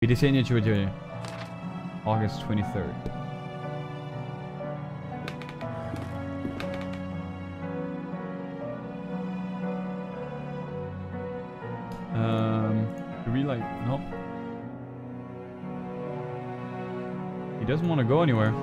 Vi decennier 2020. August 23rd. Um, do we like, nope. He doesn't want to go anywhere.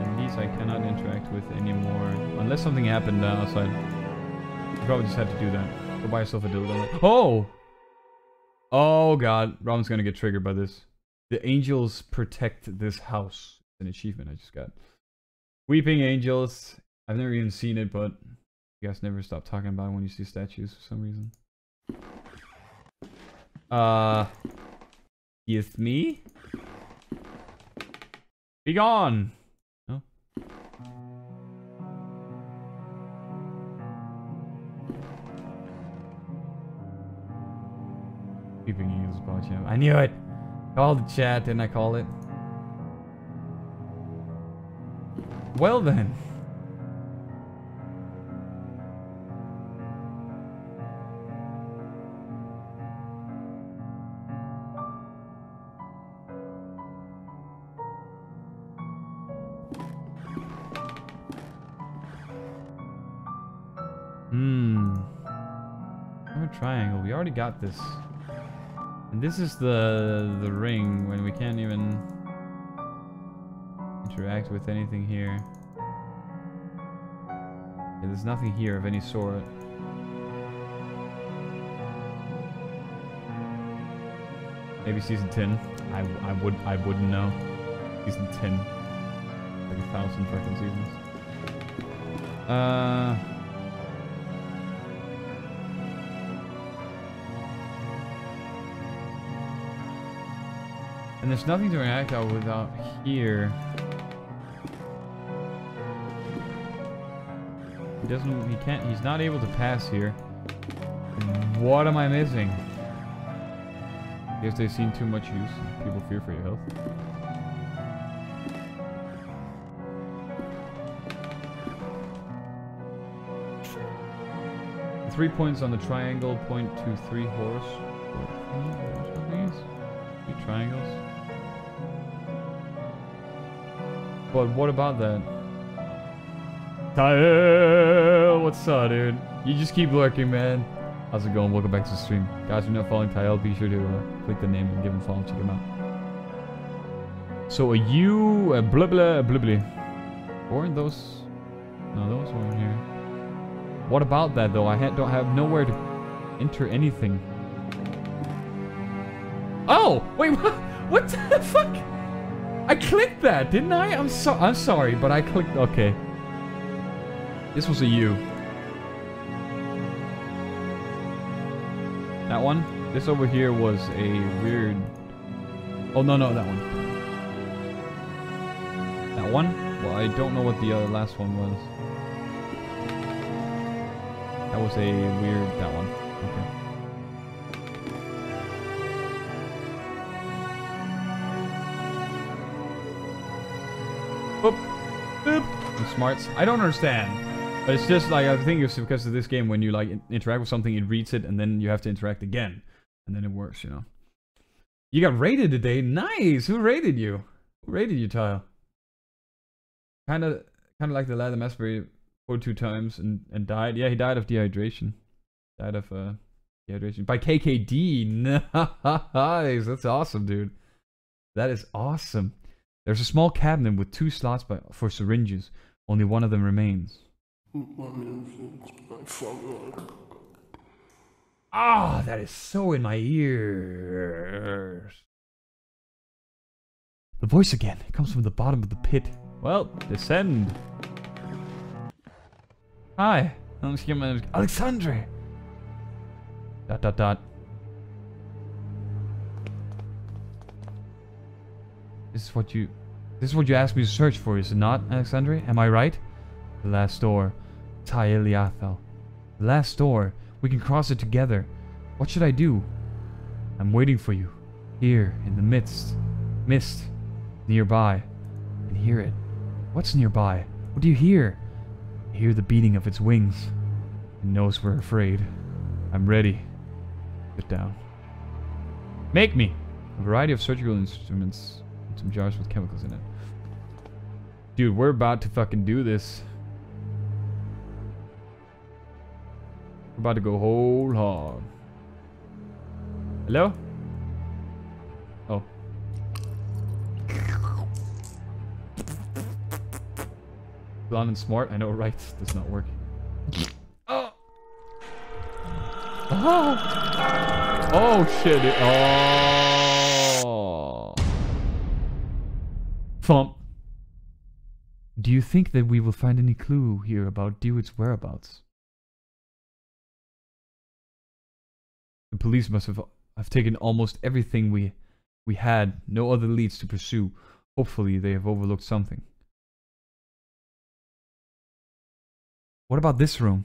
And these I cannot interact with anymore. Unless something happened outside. Probably just had to do that. Go buy yourself a dildo. Oh! Oh god. Robin's gonna get triggered by this. The angels protect this house. It's an achievement I just got. Weeping Angels. I've never even seen it, but you guys never stop talking about it when you see statues for some reason. Uh, yes, me? Be gone! Weeping Angels about you. I knew it! Called the chat, didn't I call it? Well then. Triangle. We already got this. And this is the the ring when we can't even interact with anything here. Yeah, there's nothing here of any sort. Maybe season 10. I, I would I wouldn't know. Season 10. Like a thousand fucking seasons. Uh And there's nothing to react out without here. He doesn't, he can't, he's not able to pass here. What am I missing? Guess they've seen too much use. People fear for your health. Three points on the triangle, point to three horse. But what about that? Tyel, what's up, dude? You just keep lurking, man. How's it going? Welcome back to the stream. Guys, if you're not following Tyel, be sure to uh, click the name and give him a follow. Check him out. So, are you... Uh, blah, blah, blah, blah. Weren't those... No, those weren't here. What about that, though? I ha don't have nowhere to enter anything. Oh! Wait, what? What the fuck? I clicked that, didn't I? I'm so I'm sorry, but I clicked okay. This was a U. That one? This over here was a weird Oh no no that one. That one? Well I don't know what the uh, last one was. That was a weird that one. Okay. Boop. Boop. The smarts. I don't understand. But it's just like, I think it's because of this game, when you like interact with something, it reads it, and then you have to interact again. And then it works, you know. You got rated today. Nice. Who rated you? Who rated you, Tyel? Kind of, kind of like the lad that Masbury fought two times and, and died. Yeah, he died of dehydration. Died of uh, dehydration by KKD. Nice. That's awesome, dude. That is awesome. There's a small cabinet with two slots by, for syringes. Only one of them remains. Ah, that is so in my ears. The voice again. It comes from the bottom of the pit. Well, descend. Hi. I'm Alexandre. Dot dot dot. This is what you This is what you asked me to search for, is it not, Alexandre? Am I right? The last door. Taeliathel. The last door. We can cross it together. What should I do? I'm waiting for you. Here, in the midst. Mist. Nearby. I can hear it. What's nearby? What do you hear? I hear the beating of its wings. He knows we're afraid. I'm ready. Sit down. Make me! A variety of surgical instruments and some jars with chemicals in it. Dude, we're about to fucking do this. We're about to go whole hog. Hello? Oh. Blonde and smart, I know right does not work. Oh! Oh! Oh shit! It, oh! Thump. Do you think that we will find any clue here about Devitt's whereabouts? The police must have, have taken almost everything we we had, no other leads to pursue. Hopefully they have overlooked something. What about this room?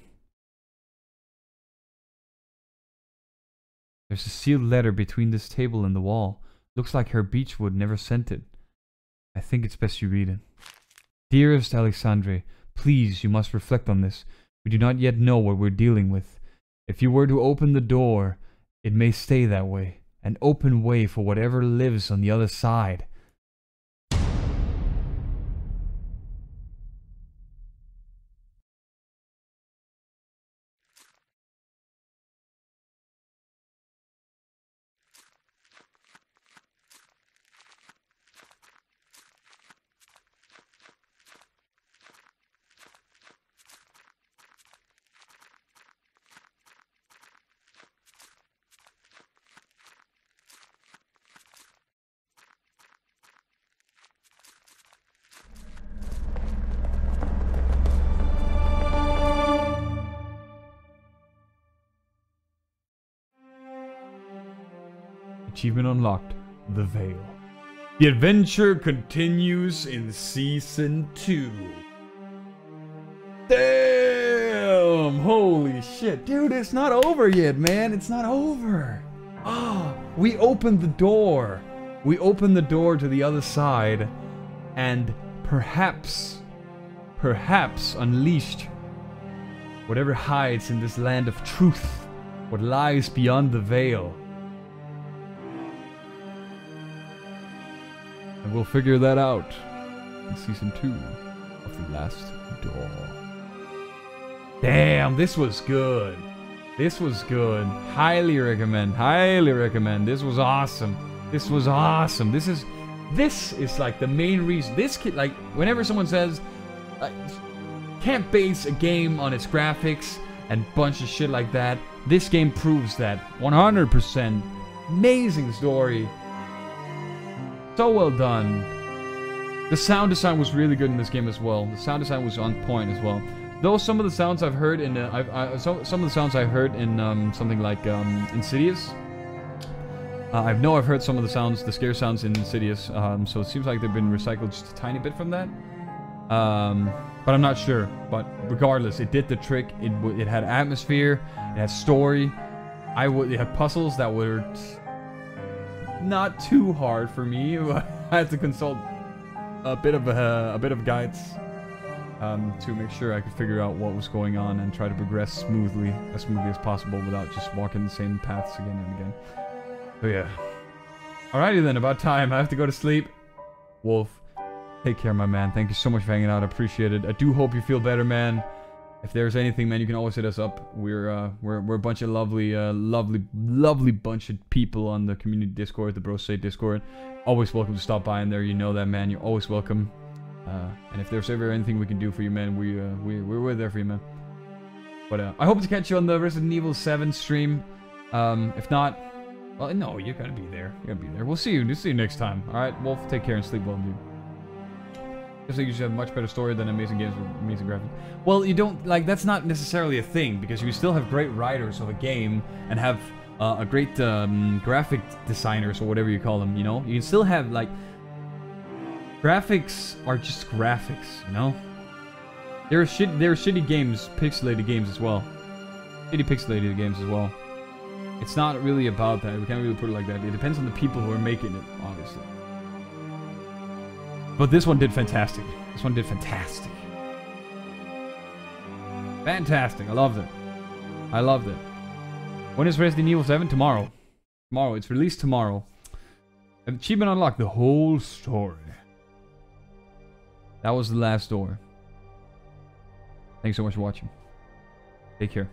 There's a sealed letter between this table and the wall. Looks like her Beechworth never sent it. I think it's best you read it. Dearest Alexandre, please, you must reflect on this. We do not yet know what we're dealing with. If you were to open the door, it may stay that way. An open way for whatever lives on the other side. Achievement unlocked. The Veil. The adventure continues in Season 2. Damn! Holy shit. Dude, it's not over yet, man. It's not over. Oh, we opened the door. We opened the door to the other side and perhaps, perhaps unleashed whatever hides in this land of truth, what lies beyond the veil. And we'll figure that out in season two of The Last Door. Damn, this was good. This was good. Highly recommend. Highly recommend. This was awesome. This was awesome. This is this is like the main reason. This kid like whenever someone says uh, can't base a game on its graphics and bunch of shit like that. This game proves that 100%. Amazing story. So well done. The sound design was really good in this game as well. The sound design was on point as well. Though some of the sounds I've heard in, uh, I've, I, so, some of the sounds I heard in um, something like um, Insidious. Uh, I know I've heard some of the sounds, the scare sounds in Insidious. Um, so it seems like they've been recycled just a tiny bit from that. Um, but I'm not sure. But regardless, it did the trick. It it had atmosphere. It had story. I would. It had puzzles that were not too hard for me. I had to consult a bit of a, a bit of guides um, to make sure I could figure out what was going on and try to progress smoothly, as smoothly as possible, without just walking the same paths again and again. But yeah. Alrighty then, about time. I have to go to sleep. Wolf, take care, my man. Thank you so much for hanging out. I appreciate it. I do hope you feel better, man. If there's anything, man, you can always hit us up. We're uh, we're we're a bunch of lovely, uh, lovely, lovely bunch of people on the community Discord, the Bro Say Discord. Always welcome to stop by in there. You know that, man. You're always welcome. Uh, and if there's ever anything we can do for you, man, we uh, we we're, we're there for you, man. But uh, I hope to catch you on the Resident Evil 7 stream. Um, if not, well, no, you're gonna be there. You're gonna be there. We'll see you. We'll see you next time. All right, Wolf. Take care and sleep well, dude. Just like you should have much better story than amazing games with amazing graphics. Well, you don't like that's not necessarily a thing because you still have great writers of a game and have uh, a great um, graphic designers or whatever you call them. You know, you can still have like graphics are just graphics. You know, there are shit there are shitty games, pixelated games as well. Shitty pixelated games as well. It's not really about that. We can't really put it like that. It depends on the people who are making it, obviously. But this one did fantastic. This one did fantastic. Fantastic. I loved it. I loved it. When is Resident Evil 7? Tomorrow. Tomorrow. It's released tomorrow. Achievement unlocked. The whole story. That was the last door. Thanks so much for watching. Take care.